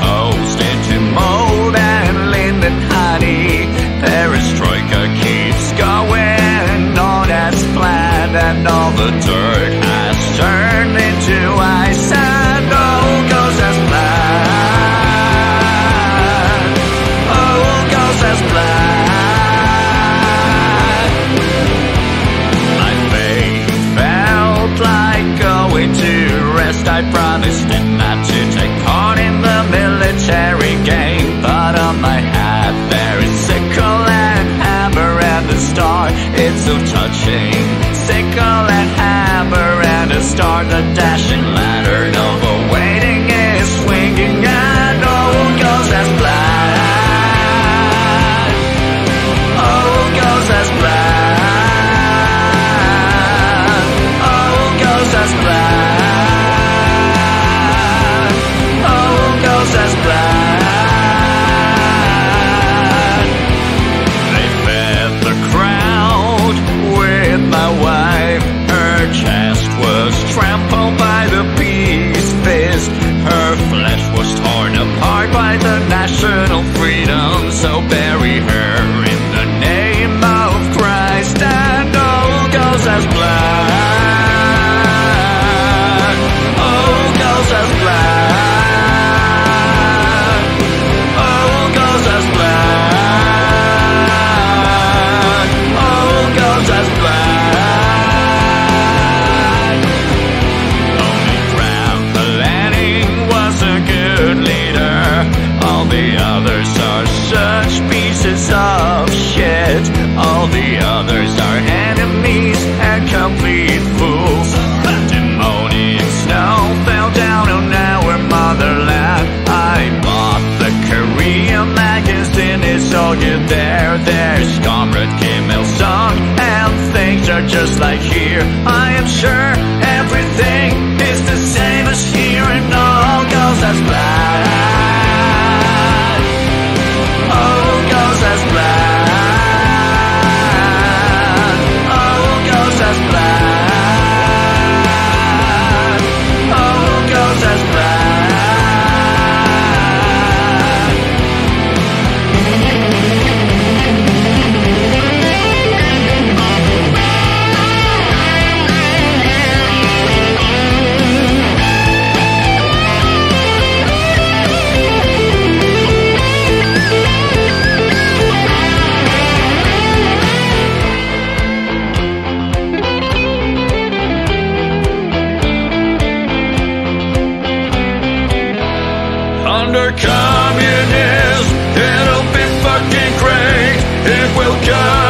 Posted to mold and lint and honey. Perestroika keeps going not as planned and all the dirt. of touching Sickle and hammer and a star The dashing lantern of awaiting. waiting national the others are enemies and complete fools. Demonic snow fell down on our motherland. I bought the Korean magazine, it's all good there. There's Comrade Kim Il Sung, and things are just like here. I am sure. under communism. It'll be fucking great. It will come.